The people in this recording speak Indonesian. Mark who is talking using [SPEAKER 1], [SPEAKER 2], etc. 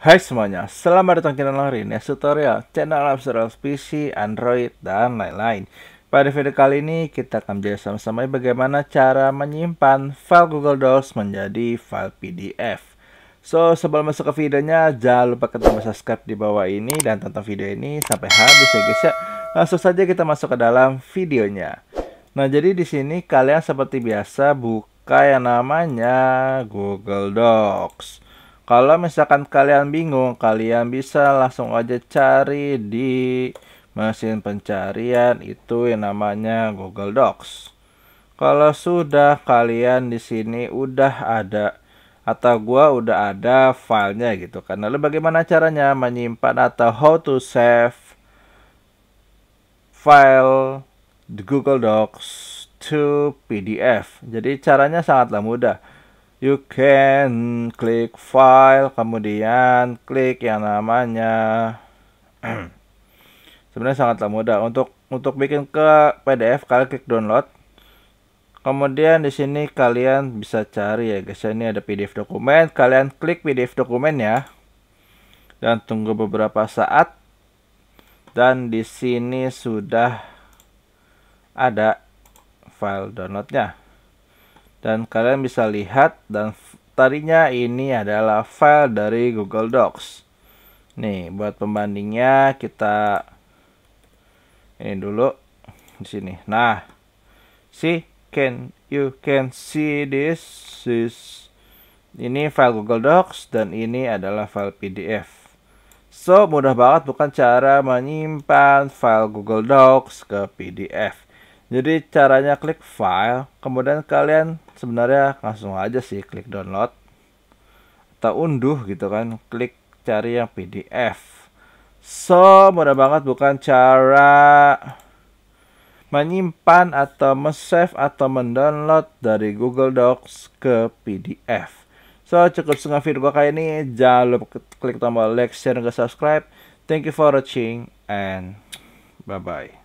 [SPEAKER 1] Hai semuanya, selamat datang di channel Rines Tutorial, channel Abstral PC, Android, dan lain-lain. Pada video kali ini, kita akan belajar sama-sama bagaimana cara menyimpan file Google Docs menjadi file PDF. So, sebelum masuk ke videonya, jangan lupa klik tombol subscribe di bawah ini dan tonton video ini sampai habis ya guys ya. Langsung saja kita masuk ke dalam videonya. Nah, jadi di sini kalian seperti biasa buka yang namanya Google Docs. Kalau misalkan kalian bingung, kalian bisa langsung aja cari di mesin pencarian itu yang namanya Google Docs. Kalau sudah kalian di sini udah ada atau gua udah ada filenya gitu kan. Lalu bagaimana caranya menyimpan atau how to save file di Google Docs to PDF. Jadi caranya sangatlah mudah you can klik file kemudian klik yang namanya. Sebenarnya sangatlah mudah. Untuk untuk bikin ke PDF kalian klik download. Kemudian di sini kalian bisa cari ya guys. Ini ada PDF dokumen. Kalian klik PDF dokumen ya. Dan tunggu beberapa saat. Dan di sini sudah ada file downloadnya dan kalian bisa lihat dan tadinya ini adalah file dari Google Docs. Nih buat pembandingnya kita ini dulu di sini. Nah see can you can see this is ini file Google Docs dan ini adalah file PDF so mudah banget bukan cara menyimpan file Google Docs ke PDF jadi caranya klik file, kemudian kalian sebenarnya langsung aja sih klik download atau unduh gitu kan, klik cari yang PDF. So, mudah banget bukan cara menyimpan atau save atau mendownload dari Google Docs ke PDF. So, cukup setengah video kali ini. Jangan lupa klik tombol like, share, dan subscribe. Thank you for watching and bye-bye.